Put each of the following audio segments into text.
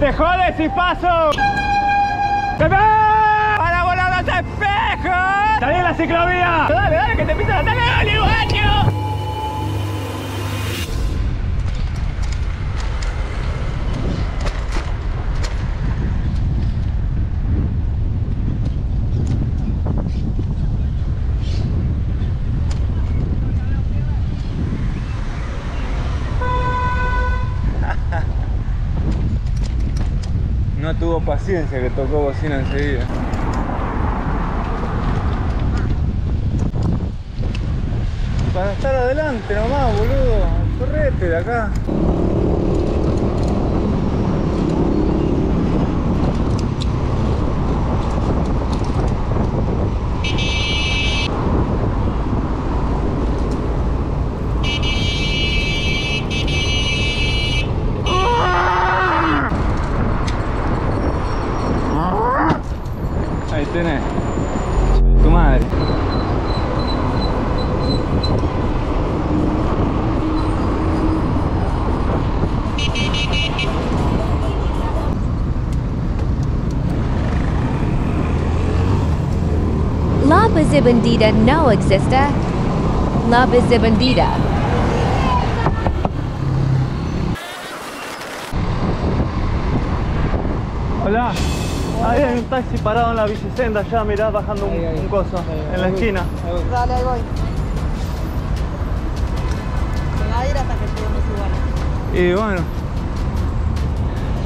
¡Te jodes y paso! ¡Se ve! ¡Para volar los espejos! ¡Salí en la ciclovía! ¡Dale, dale, que te pisa la tele, dale, guacho! No tuvo paciencia que tocó bocina enseguida. Para estar adelante nomás, boludo. Correte de acá. Ahí tenés. Tu madre. La Bandida no existe. La Bandida. Hola. Ahí hay un taxi parado en la bicicenda, ya mirá bajando un, un coso en la esquina. Dale, ahí voy. Me va a ir hasta que lleguemos igual. Y bueno,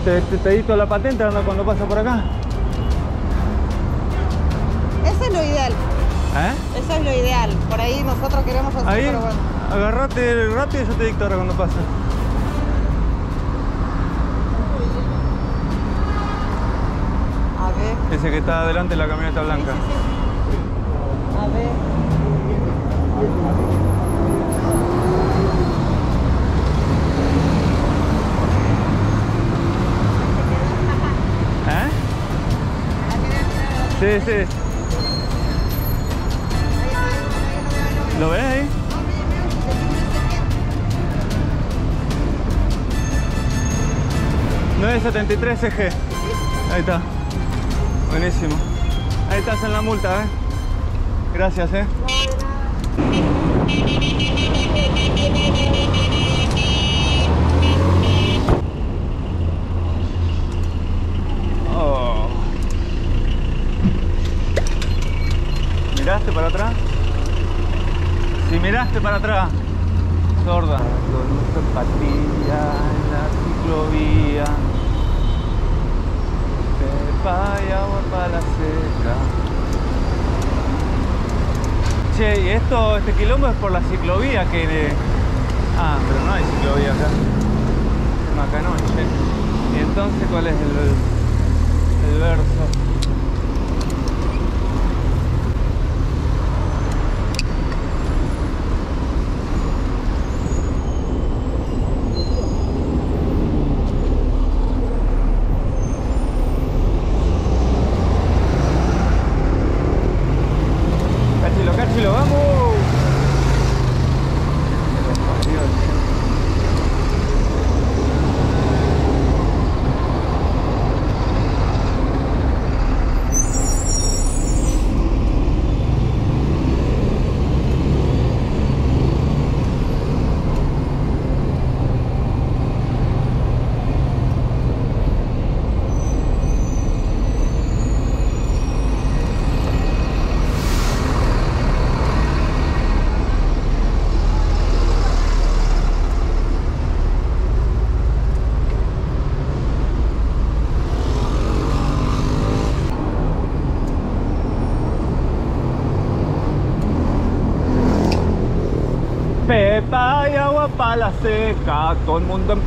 te, te, te dicto la patente cuando pasa por acá. Eso es lo ideal. ¿Eh? Eso es lo ideal. Por ahí nosotros queremos hacer, Ahí, pero bueno. agarrate rápido y yo te dicto ahora cuando pasa. A ver, Ese que está adelante la camioneta blanca. a ver. ¿Eh? Sí, sí. ¿Lo ves ahí? $9.73 CG. Ahí está. Buenísimo. Ahí estás en la multa, ¿eh? Gracias, ¿eh? Oh. ¿Miraste para atrás? Si miraste para atrás, sorda. Con nuestra empatía en la ciclovía. Pepa y agua para la seca. Che, y esto, este quilombo es por la ciclovía que... Ah, pero no hay ciclovía acá. Macanoche. Y entonces, ¿cuál es el, el verso? La seca, todo el mundo en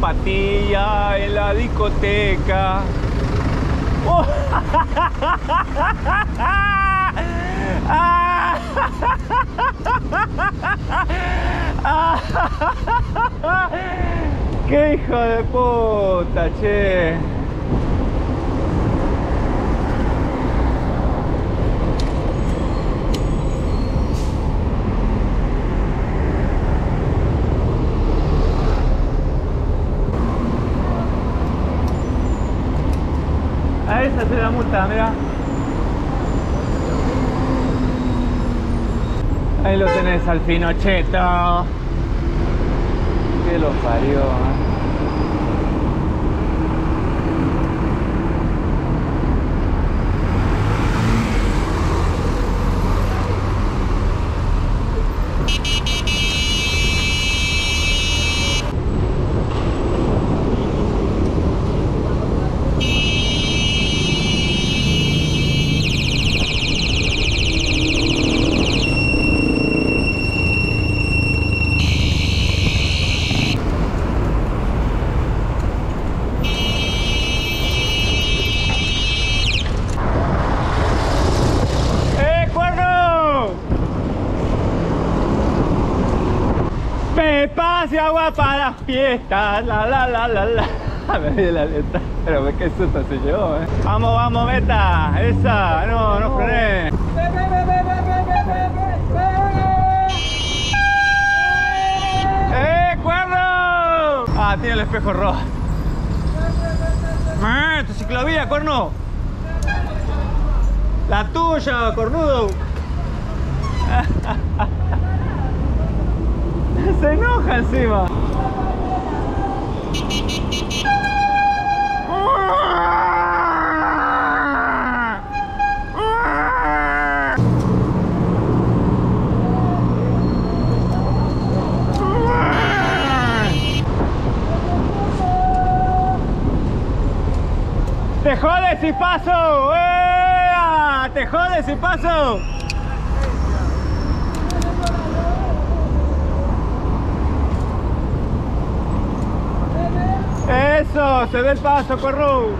en la discoteca. Oh. ¡Qué hijo de puta, che! Es la multa, mira. Ahí lo tenés al Pinocheto. Que lo parió. ¡Eh, cuerno! Pepas y agua para las fiestas, la la la la la. Me di la letra, pero ve qué susto se llevó, eh. Vamos, vamos, meta, esa, no, no frené. ¡Eh, cuerno! Ah, tiene el espejo rojo. ¡Eh, tu ciclovía, cuerno! La tuya, cornudo. Encima. ¡Te jodes y paso! ¡Ea! ¡Te jodes y paso! ¡Se ve el paso, corru!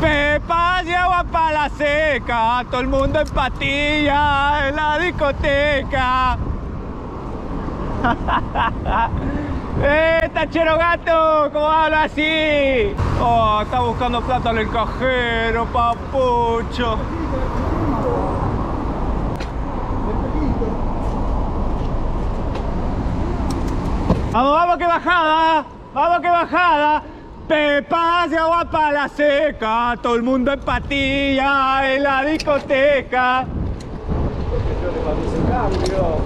Pepas y agua para la seca, todo el mundo en patilla en la discoteca. ¡Eh, tachero gato! ¿Cómo habla así? Oh, está buscando plata en el cajero, papucho. Vamos, vamos que bajada, vamos que bajada. Pepas y agua para la seca, todo el mundo en patilla en la discoteca.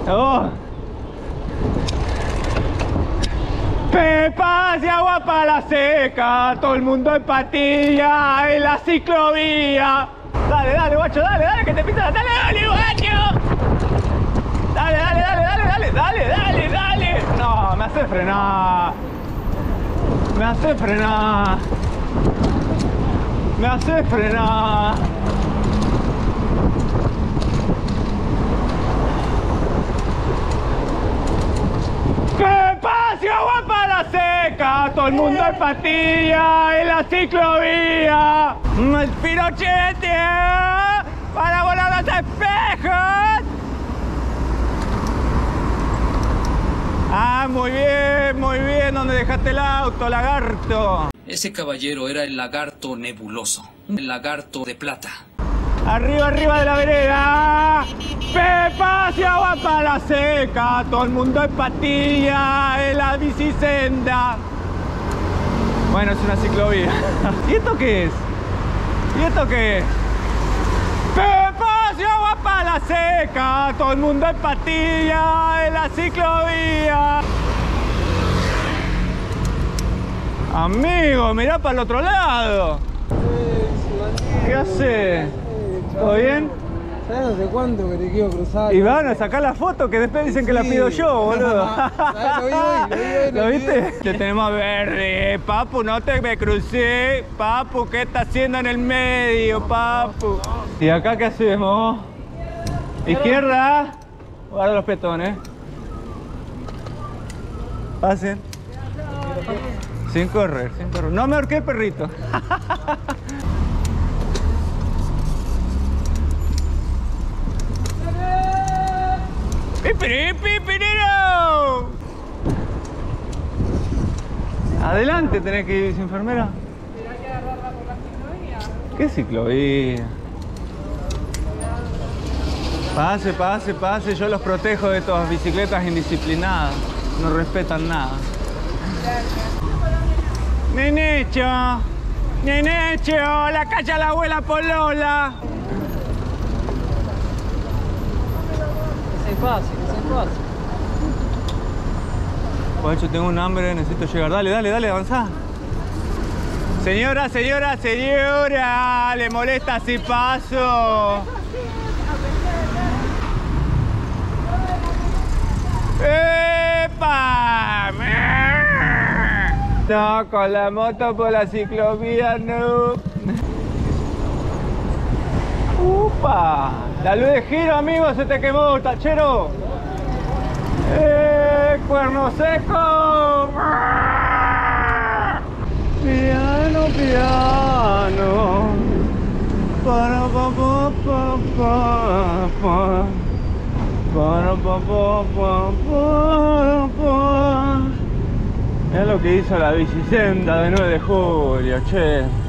Oh. Pepas y agua para la seca, todo el mundo en patilla en la ciclovía. Dale, dale, guacho, dale, dale, que te pisa, dale, dale, guacho. Dale, dale, dale, dale, dale, dale, dale. Frenar. Me hace frenar. Me hace frenar. Pepas y agua para la seca, todo el mundo en patilla en la ciclovía. El pirochete para volar los espejos. Ah, muy bien, muy bien. ¿Dónde dejaste el auto, lagarto? Ese caballero era el lagarto nebuloso, el lagarto de plata. Arriba, arriba de la vereda. Pepas y agua para la seca. Todo el mundo en patilla en la bicisenda. Bueno, es una ciclovía. ¿Y esto qué es? ¿Y esto qué es? Para la seca. Todo el mundo en patilla en la ciclovía. Amigo, mirá para el otro lado. ¿Qué hace? ¿Todo bien? ¿Sabes hace cuánto que te quiero cruzar? Y van a sacar la foto que después dicen que la pido yo, boludo. Lo vi hoy, lo vi hoy en ¿Lo el viste? Te tenemos verde, papu, no te me crucé. Papu, ¿qué está haciendo en el medio, papu? ¿Y acá qué hacemos? Izquierda. Guarda los petones. Pasen. Sin correr, sin correr. No me ahorqué el perrito. Adelante tenés que ir, enfermera. ¿Qué ciclovía? Pase, pase, pase, yo los protejo de todas bicicletas indisciplinadas. No respetan nada. Nenecho, Nenecho, la calle a la abuela Polola. Que se pase, que se pase. Pues yo tengo un hambre, necesito llegar. Dale, dale, dale, avanzá. Señora, señora, señora, le molesta si paso. ¡Epa! No, con la moto por la ciclovía, no. ¡Upa! La luz de giro, amigo, se te quemó, tachero. ¡Eh, cuerno seco! Piano, piano. Para pa pa pa Mira lo que hizo la bicicenda de 9 de julio, che.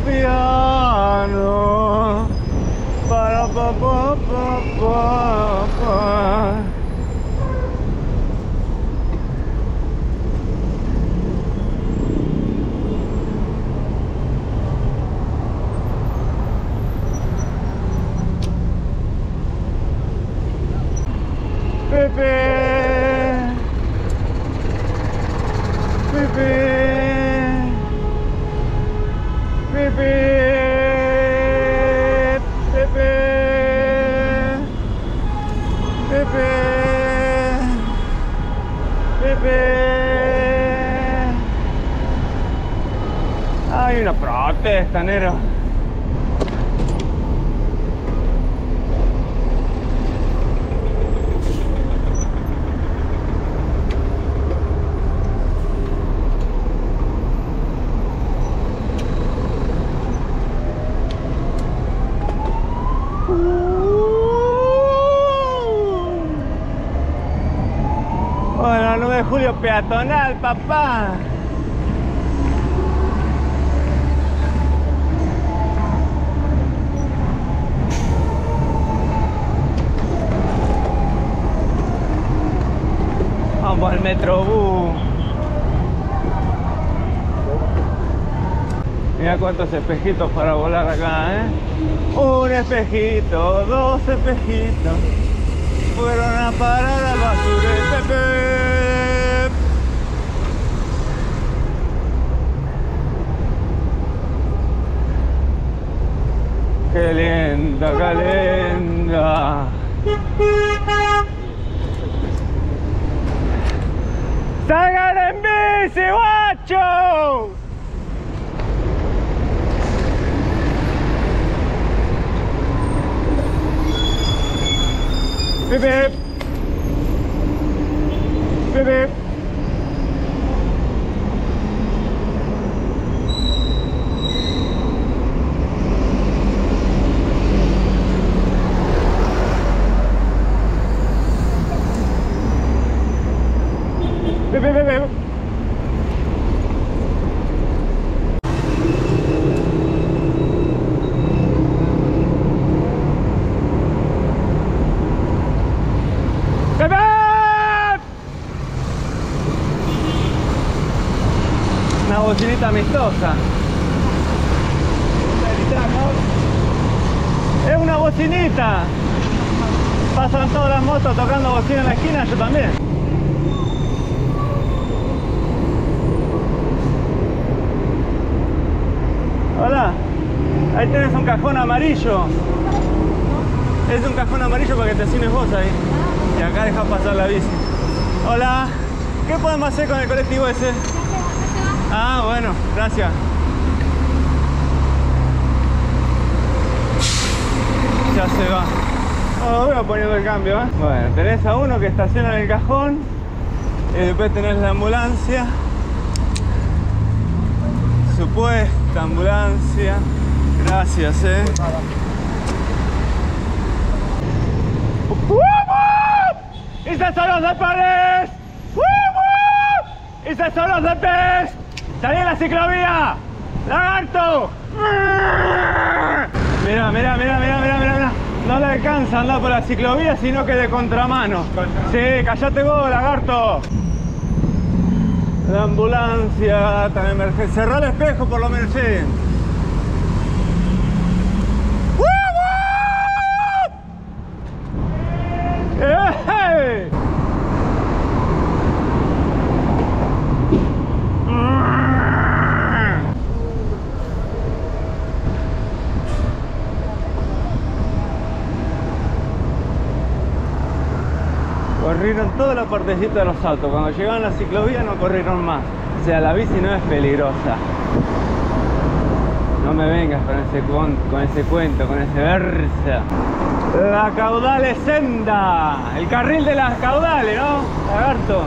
Piano, piano. Hay una protesta, Nero. De julio peatonal, papá. Vamos al metrobús. Mira cuántos espejitos para volar acá, ¿eh? Un espejito, dos espejitos fueron a parar al basurero. Qué linda, qué linda. ¡Salgan en bici, guacho! Bip bip bip bip. Bip bip. Bocinita amistosa. Es una bocinita. Pasan todas las motos tocando bocina en la esquina, yo también. Hola, ahí tenés un cajón amarillo. Es un cajón amarillo para que te asignes vos ahí. Y acá deja pasar la bici. Hola, ¿qué podemos hacer con el colectivo ese? Ah, bueno, gracias. ya se va. Oh, voy poniendo el cambio, ¿eh? Bueno, tenés a uno que estaciona en el cajón y después tenés la ambulancia. Supuesta ambulancia. Gracias, eh. ¡Esos son París! ¡Woo! ¡Esos son de pez! ¡Salí a la ciclovía! ¡Lagarto! Mira, mira, mira, mira, mira, mira. No le alcanza andar por la ciclovía, sino que de contramano. Sí, callate vos, lagarto. La ambulancia, tan emergencia. Cerrá el espejo por lo menos. Corrieron toda la partecita de los autos. Cuando llegaban a la ciclovía no corrieron más. O sea, la bici no es peligrosa. No me vengas con ese, con, con ese cuento, con ese versa. La caudal es senda. El carril de las caudales, ¿no? Lagarto.